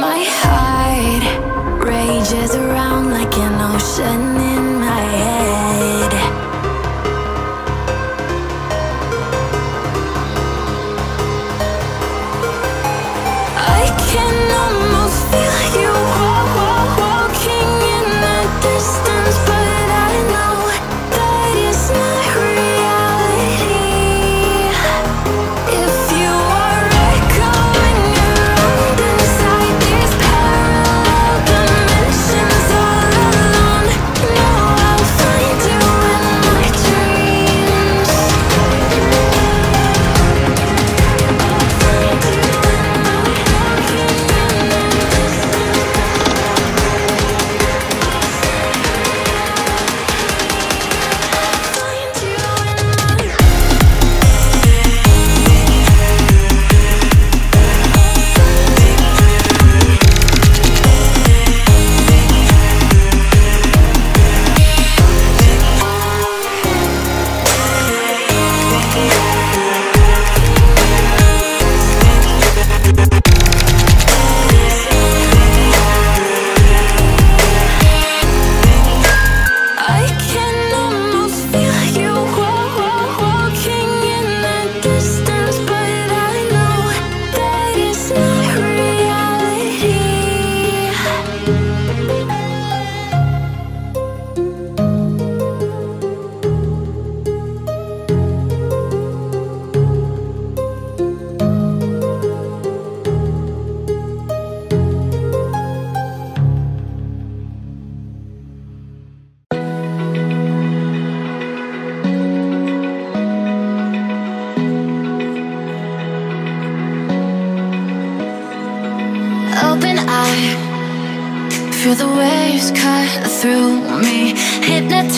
My heart rages around like an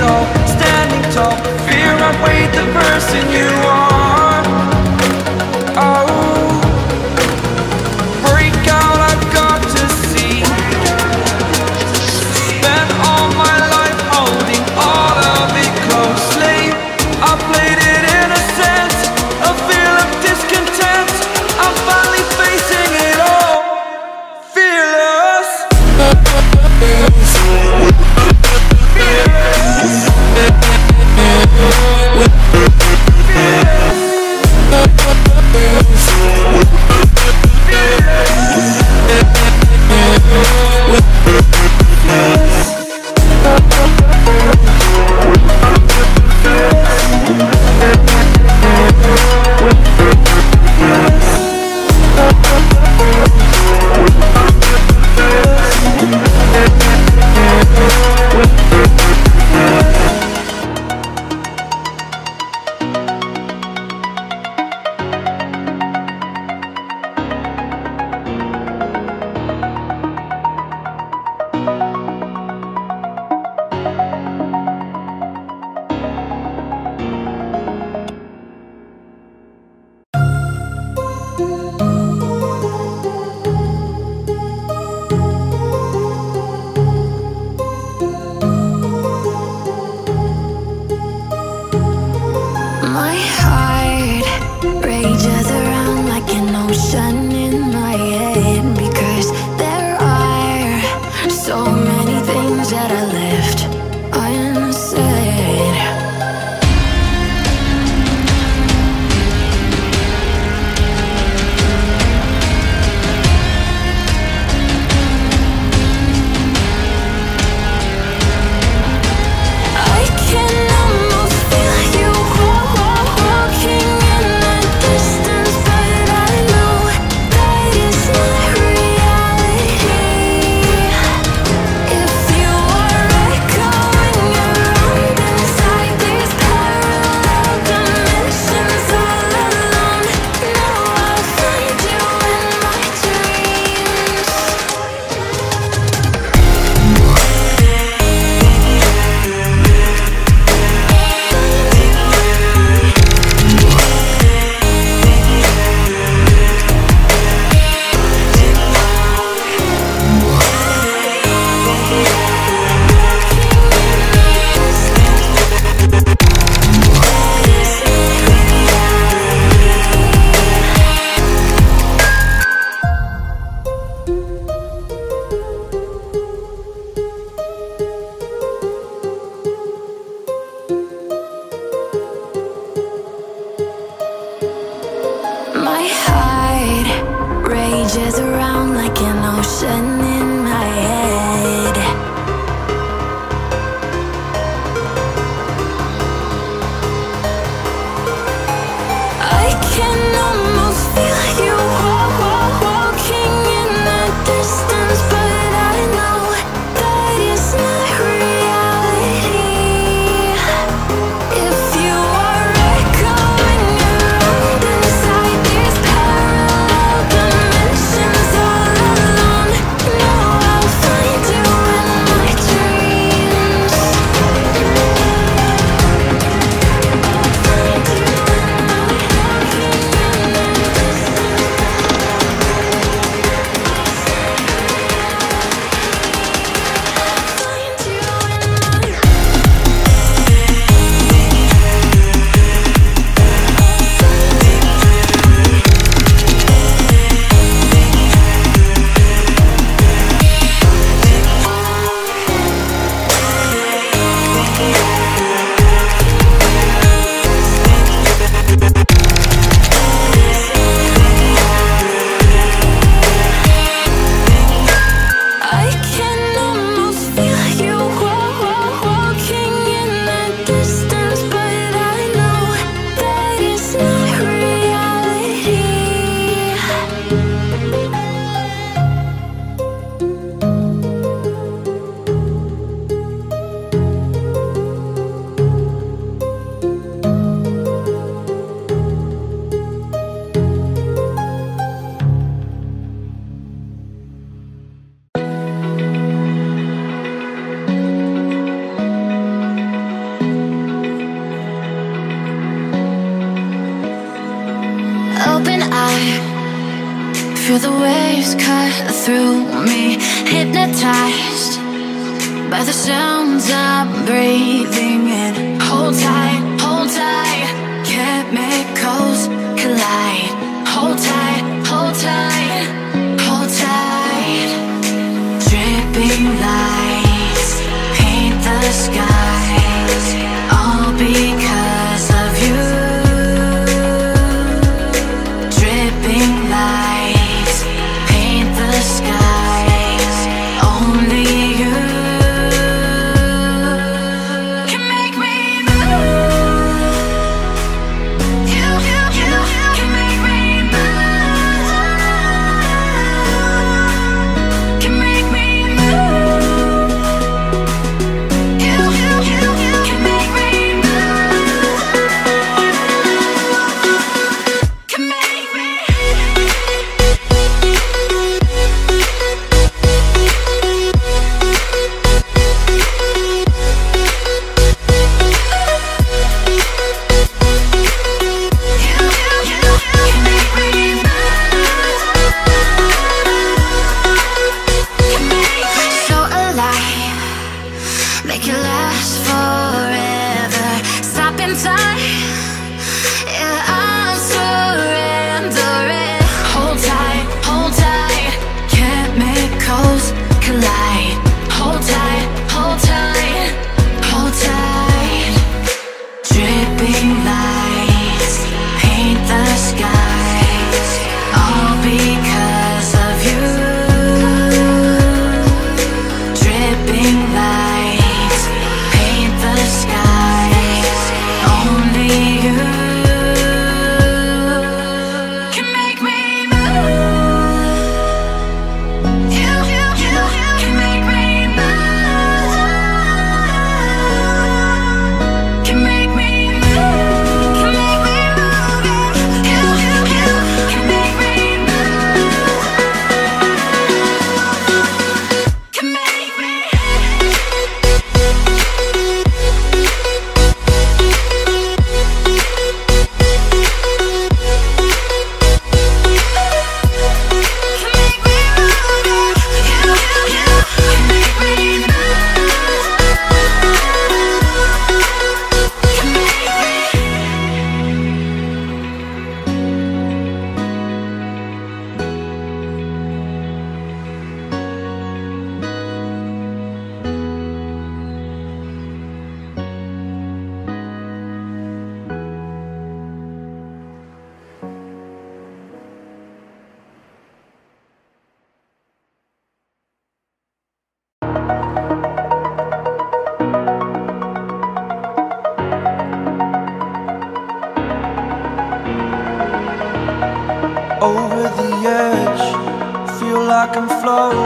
it all, standing tall. Fear outweighed the person you are you.